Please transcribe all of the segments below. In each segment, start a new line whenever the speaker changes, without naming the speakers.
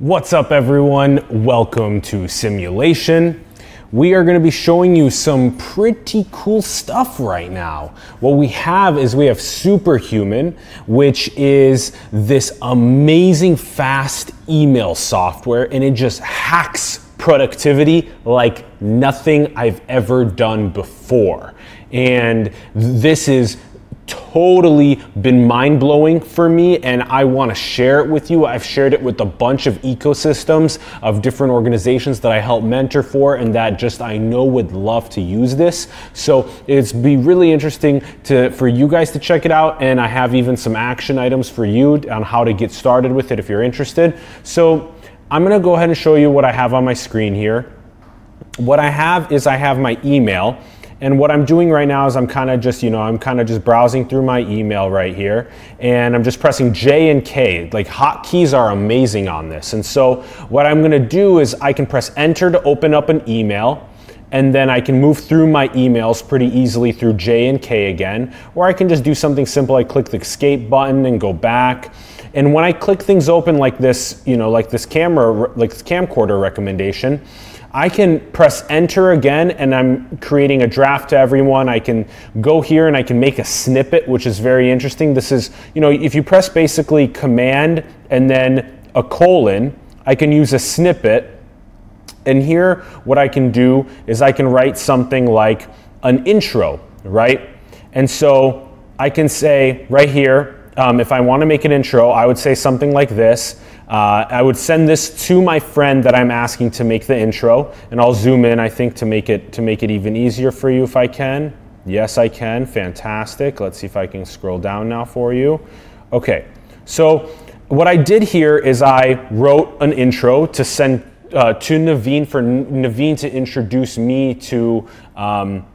What's up everyone? Welcome to Simulation. We are gonna be showing you some pretty cool stuff right now. What we have is we have Superhuman, which is this amazing fast email software and it just hacks productivity like nothing I've ever done before. And this is totally been mind blowing for me, and I want to share it with you. I've shared it with a bunch of ecosystems of different organizations that I help mentor for, and that just I know would love to use this. So it's be really interesting to for you guys to check it out, and I have even some action items for you on how to get started with it if you're interested. So I'm gonna go ahead and show you what I have on my screen here. What I have is I have my email. And what I'm doing right now is I'm kind of just, you know, I'm kind of just browsing through my email right here and I'm just pressing J and K. Like hotkeys are amazing on this. And so what I'm gonna do is I can press enter to open up an email and then I can move through my emails pretty easily through J and K again, or I can just do something simple. I click the escape button and go back. And when I click things open like this, you know, like this camera, like this camcorder recommendation, I can press enter again and I'm creating a draft to everyone. I can go here and I can make a snippet, which is very interesting. This is, you know, if you press basically command and then a colon, I can use a snippet. And here, what I can do is I can write something like an intro, right? And so I can say right here, um, if I want to make an intro, I would say something like this. Uh, I would send this to my friend that I'm asking to make the intro, and I'll zoom in, I think, to make it to make it even easier for you if I can. Yes, I can. Fantastic. Let's see if I can scroll down now for you. Okay, so what I did here is I wrote an intro to send uh, to Naveen for Naveen to introduce me to. Um,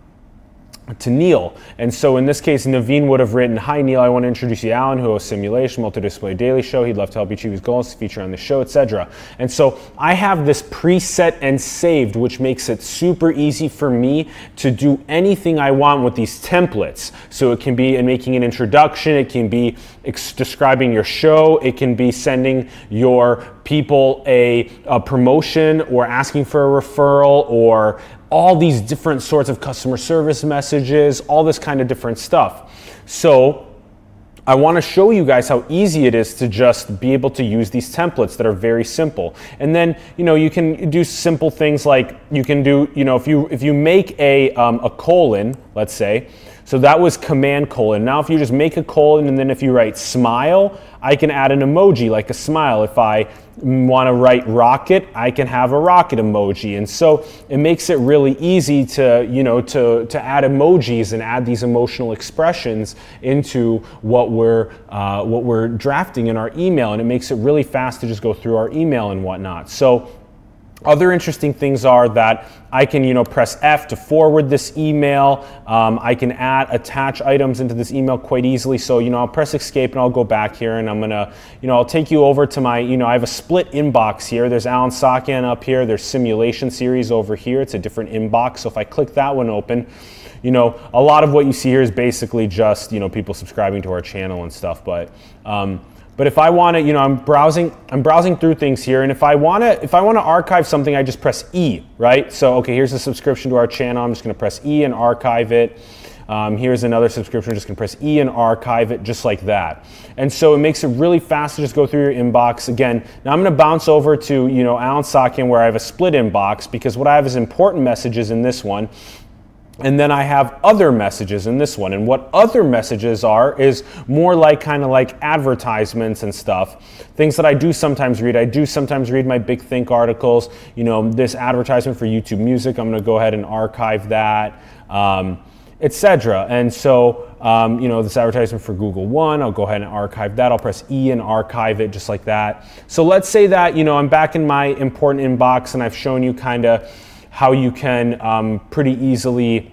to Neil. And so in this case, Naveen would have written, Hi Neil, I want to introduce you to Allen, who hosts Simulation, Multi-Display Daily Show. He'd love to help you achieve his goals, feature on the show, etc. And so I have this preset and saved, which makes it super easy for me to do anything I want with these templates. So it can be in making an introduction, it can be describing your show, it can be sending your people a, a promotion or asking for a referral or all these different sorts of customer service messages, all this kind of different stuff. So I want to show you guys how easy it is to just be able to use these templates that are very simple. And then, you know, you can do simple things like you can do, you know, if you if you make a um, a colon, let's say, so that was command colon. Now if you just make a colon and then if you write smile, I can add an emoji like a smile. If I want to write rocket, I can have a rocket emoji. And so it makes it really easy to, you know, to, to add emojis and add these emotional expressions into what we're, uh, what we're drafting in our email. And it makes it really fast to just go through our email and whatnot. So other interesting things are that I can, you know, press F to forward this email. Um, I can add, attach items into this email quite easily. So, you know, I'll press escape and I'll go back here and I'm gonna, you know, I'll take you over to my, you know, I have a split inbox here. There's Allen Saakyan up here. There's simulation series over here. It's a different inbox. So if I click that one open, you know, a lot of what you see here is basically just, you know, people subscribing to our channel and stuff. But, um, but if I want to, you know, I'm browsing, I'm browsing through things here, and if I want to, if I want to archive something, I just press E, right? So okay, here's a subscription to our channel. I'm just going to press E and archive it. Um, here's another subscription. I'm just going to press E and archive it just like that. And so it makes it really fast to just go through your inbox. Again, now I'm going to bounce over to you know Allen Saakyan where I have a split inbox because what I have is important messages in this one. And then I have other messages in this one. And what other messages are is more like kind of like advertisements and stuff. Things that I do sometimes read. I do sometimes read my Big Think articles. You know, this advertisement for YouTube Music, I'm going to go ahead and archive that. Um, etc. And so, um, you know, this advertisement for Google One, I'll go ahead and archive that. I'll press E and archive it just like that. So let's say that, you know, I'm back in my important inbox and I've shown you kind of how you can um, pretty easily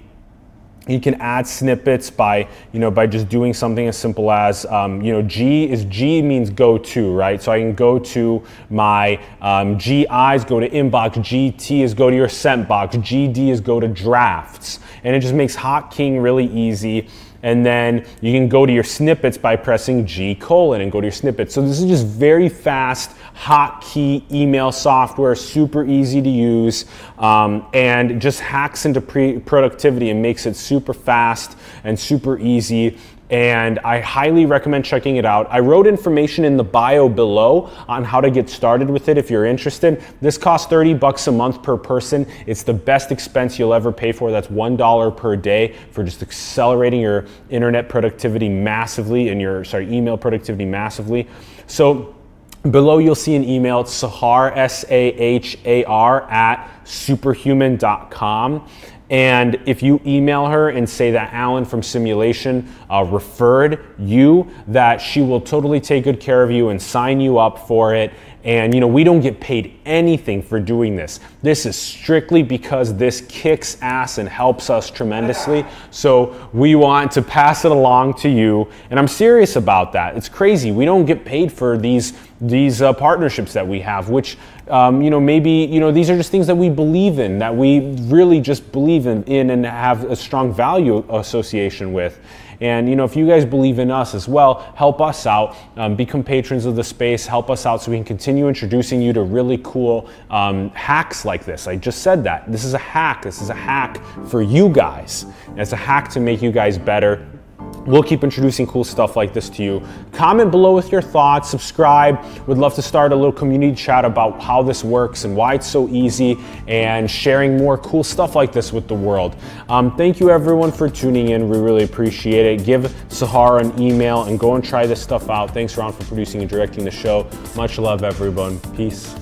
you can add snippets by you know by just doing something as simple as um, you know G is G means go to right? So I can go to my um, GIs go to inbox GT is go to your sent box GD is go to drafts. And it just makes hotking really easy. And then you can go to your snippets by pressing G colon and go to your snippets. So this is just very fast hotkey email software, super easy to use, um, and just hacks into productivity and makes it super fast and super easy and I highly recommend checking it out. I wrote information in the bio below on how to get started with it if you're interested. This costs 30 bucks a month per person. It's the best expense you'll ever pay for. That's $1 per day for just accelerating your internet productivity massively and your sorry, email productivity massively. So Below you'll see an email, Sahar, S-A-H-A-R at superhuman.com. And if you email her and say that Allen from Simulation uh, referred you, that she will totally take good care of you and sign you up for it. And you know, we don't get paid anything for doing this. This is strictly because this kicks ass and helps us tremendously. So we want to pass it along to you. And I'm serious about that. It's crazy. We don't get paid for these these uh, partnerships that we have, which um, you know maybe you know these are just things that we believe in, that we really just believe in, in and have a strong value association with. And you know, if you guys believe in us as well, help us out. Um, become patrons of the space. Help us out so we can continue introducing you to really cool um, hacks like this. I just said that. This is a hack. This is a hack for you guys. It's a hack to make you guys better We'll keep introducing cool stuff like this to you. Comment below with your thoughts, subscribe. Would love to start a little community chat about how this works and why it's so easy and sharing more cool stuff like this with the world. Um, thank you everyone for tuning in. We really appreciate it. Give Sahara an email and go and try this stuff out. Thanks Ron for producing and directing the show. Much love everyone. Peace.